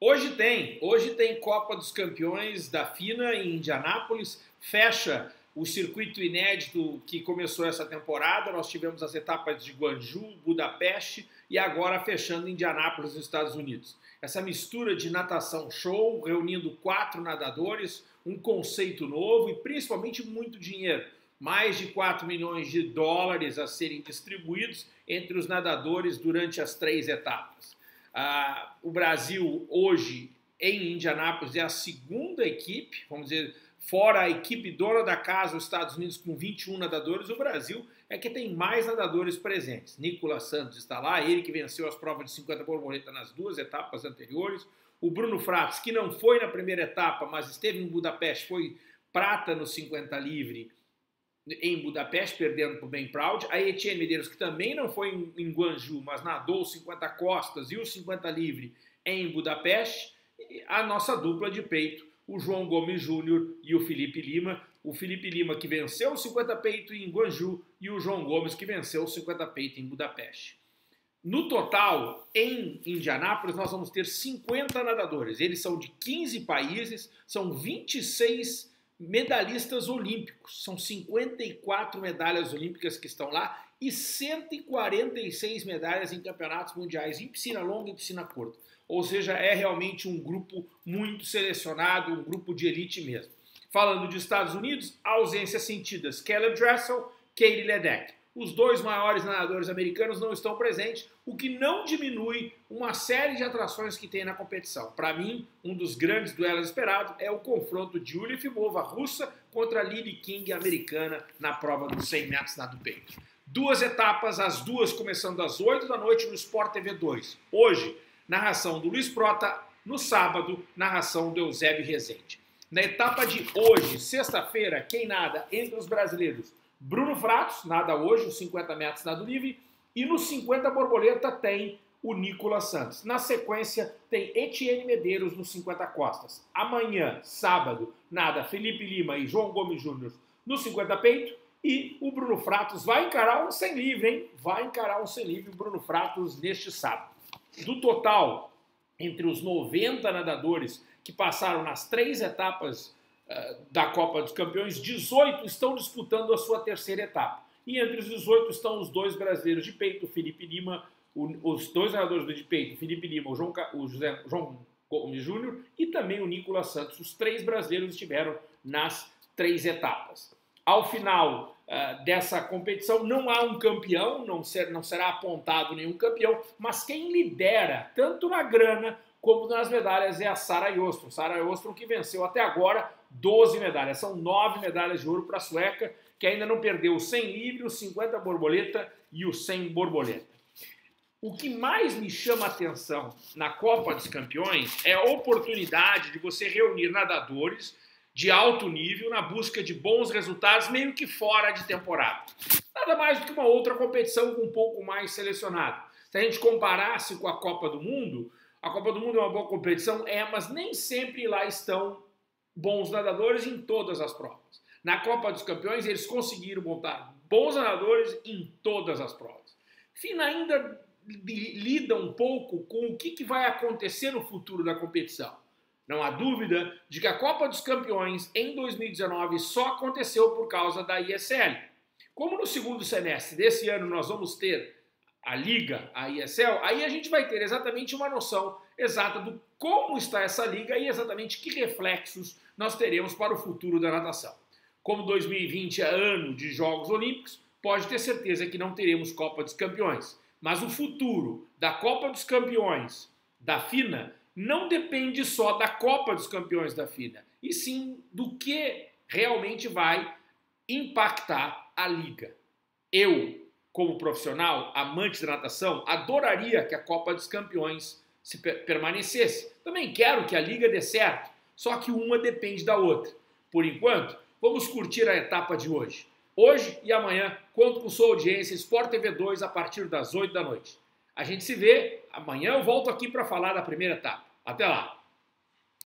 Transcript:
Hoje tem, hoje tem Copa dos Campeões da FINA em Indianápolis, fecha o circuito inédito que começou essa temporada. Nós tivemos as etapas de Guangzhou, Budapeste e agora fechando Indianápolis, nos Estados Unidos. Essa mistura de natação show, reunindo quatro nadadores, um conceito novo e principalmente muito dinheiro. Mais de 4 milhões de dólares a serem distribuídos entre os nadadores durante as três etapas. Ah, o Brasil hoje em Indianápolis é a segunda equipe, vamos dizer, fora a equipe dona da casa, os Estados Unidos com 21 nadadores, o Brasil é que tem mais nadadores presentes. Nicolas Santos está lá, ele que venceu as provas de 50 borboleta nas duas etapas anteriores. O Bruno Fratos, que não foi na primeira etapa, mas esteve em Budapeste, foi prata no 50 livre em Budapeste, perdendo para o Ben Proud. A Etienne Medeiros, que também não foi em, Guangzhou, mas nadou os 50 costas e os 50 livre em Budapeste. E a nossa dupla de peito, o João Gomes Júnior e o Felipe Lima. O Felipe Lima que venceu o 50 peito em Guangzhou e o João Gomes que venceu o 50 peito em Budapeste. No total, em Indianápolis, nós vamos ter 50 nadadores. Eles são de 15 países, são 26 medalhistas olímpicos. São 54 medalhas olímpicas que estão lá e 146 medalhas em campeonatos mundiais em piscina longa e piscina curta. Ou seja, é realmente um grupo muito selecionado, um grupo de elite mesmo. Falando de Estados Unidos, ausências sentidas: Caleb Dressel, Katie Ledeck. Os dois maiores nadadores americanos não estão presentes, o que não diminui uma série de atrações que tem na competição. Para mim, um dos grandes duelos esperados é o confronto de Yulia Fimova, russa, contra Lily King, americana, na prova dos 100 metros nado peito. Duas etapas, as duas começando às 8 da noite no Sport TV 2. Hoje, narração do Luiz Prota, no sábado, narração do Eusébio Rezende. Na etapa de hoje, sexta-feira, quem nada entre os brasileiros? Bruno Fratos, nada hoje, os 50 metros nado livre. E nos 50 borboleta tem o Nicolas Santos. Na sequência, tem Etienne Medeiros nos 50 costas. Amanhã, sábado, nada Felipe Lima e João Gomes Júnior no 50 peito. E o Bruno Fratos vai encarar um sem livre, hein? Vai encarar um sem livre o Bruno Fratos neste sábado. Do total, entre os 90 nadadores que passaram nas três etapas da Copa dos Campeões, 18 estão disputando a sua terceira etapa. E entre os 18 estão os dois brasileiros de peito, o Felipe Lima, o, os dois nadadores de peito, o Felipe Lima, o João, o José, João Gomes Júnior e também o Nicolas Santos. Os três brasileiros estiveram nas três etapas. Ao final uh, dessa competição, não há um campeão, não, ser, não será apontado nenhum campeão, mas quem lidera, tanto na grana como nas medalhas, é a Sara Jostrom. Sara Jostrom que venceu até agora 12 medalhas. São 9 medalhas de ouro para a sueca, que ainda não perdeu o 100 livre, o 50 borboleta e o 100 borboleta. O que mais me chama a atenção na Copa dos Campeões é a oportunidade de você reunir nadadores de alto nível na busca de bons resultados, meio que fora de temporada. Nada mais do que uma outra competição com um pouco mais selecionado. Se a gente comparasse com a Copa do Mundo, a Copa do Mundo é uma boa competição, é, mas nem sempre lá estão bons nadadores em todas as provas. Na Copa dos Campeões, eles conseguiram montar bons nadadores em todas as provas. FINA ainda lida um pouco com o que, que vai acontecer no futuro da competição. Não há dúvida de que a Copa dos Campeões em 2019 só aconteceu por causa da ISL. Como no segundo semestre desse ano nós vamos ter a liga, a ISL, aí a gente vai ter exatamente uma noção exata do como está essa liga e exatamente que reflexos nós teremos para o futuro da natação. Como 2020 é ano de Jogos Olímpicos, pode ter certeza que não teremos Copa dos Campeões. Mas o futuro da Copa dos Campeões da FINA não depende só da Copa dos Campeões da FINA, e sim do que realmente vai impactar a liga. Eu, como profissional, amante da natação, adoraria que a Copa dos Campeões se permanecesse. Também quero que a liga dê certo, só que uma depende da outra. Por enquanto, vamos curtir a etapa de hoje. Hoje e amanhã, conto com sua audiência Sport TV 2 a partir das 8 da noite. A gente se vê, amanhã eu volto aqui para falar da primeira etapa. Até lá!